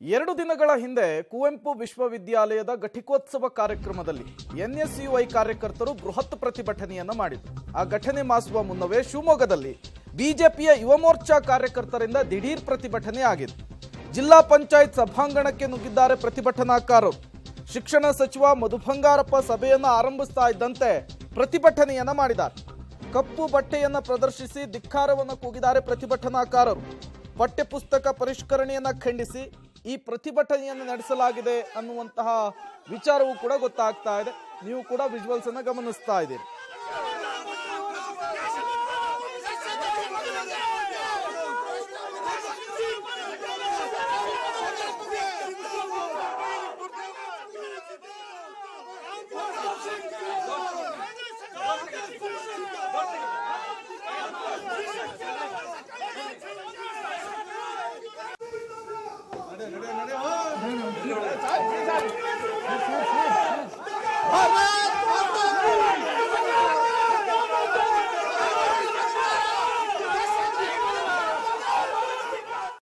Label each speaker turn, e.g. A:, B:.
A: ಎರಡು ದಿನಗಳ ಹಿಂದೆ ಕುವೆಂಪು ವಿಶ್ವವಿದ್ಯಾಲಯದ ಘಟಿಕೋತ್ಸವ ಕಾರ್ಯಕ್ರಮದಲ್ಲಿ ಎನ್ಎಸ್ಯುಐ ಕಾರ್ಯಕರ್ತರು ಬೃಹತ್ ಪ್ರತಿಭಟನೆಯನ್ನು ಮಾಡಿದರು. ಆ ಘಟನೆ ಮಾಸುವ ಮುನ್ನವೇ ಶಿವಮೊಗ್ಗದಲ್ಲಿ ಬಿಜೆಪಿಯ ಯುವ ಮೋರ್ಚಾ ಕಾರ್ಯಕರ್ತರಿಂದ ದಿಢೀರ್ ಪ್ರತಿಭಟನೆ ಆಗಿದೆ ಜಿಲ್ಲಾ ಪಂಚಾಯತ್ ಸಭಾಂಗಣಕ್ಕೆ ನುಗ್ಗಿದ್ದಾರೆ ಪ್ರತಿಭಟನಾಕಾರರು. ಶಿಕ್ಷಣ ಸಚಿವ ಮಧು ಬಂಗಾರಪ್ಪ ಸಭೆಯನ್ನು ಆರಂಭಿಸ್ತಾ ಇದ್ದಂತೆ ಪ್ರತಿಭಟನೆಯನ್ನು ಮಾಡಿದ್ದಾರೆ. ಕಪ್ಪು ಬಟ್ಟೆಯನ್ನು ಪ್ರದರ್ಶಿಸಿ, ಧಿಕ್ಕಾರವನ್ನು ಕೂಗಿದ್ದಾರೆ ಪ್ರತಿಭಟನಾಕಾರರು. ಪಠ್ಯಪುಸ್ತಕ ಪರಿಷ್ಕರಣೆಯನ್ನು ಖಂಡಿಸಿ ಈ ಪ್ರತಿಭಟನೆಯನ್ನು ನಡೆಸಲಾಗಿದೆ ಅನ್ನುವಂತಹ ವಿಚಾರವೂ ಕೂಡ ಗೊತ್ತಾಗ್ತಾ ಇದೆ. ನೀವು ಕೂಡ ವಿಜುವಲ್ಸ್ ಅನ್ನು ಗಮನಿಸ್ತಾ ಇದ್ದೀರಿ. Hare